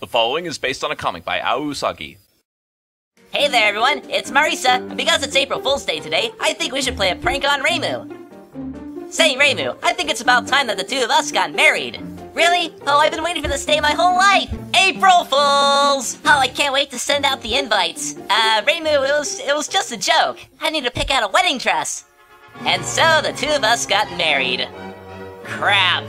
The following is based on a comic by Ao Usagi. Hey there, everyone. It's Marisa. And because it's April Fool's Day today, I think we should play a prank on Reimu. Say, Reimu, I think it's about time that the two of us got married. Really? Oh, I've been waiting for this day my whole life. April Fools! Oh, I can't wait to send out the invites. Uh, Reimu, it was it was just a joke. I need to pick out a wedding dress. And so the two of us got married. Crap.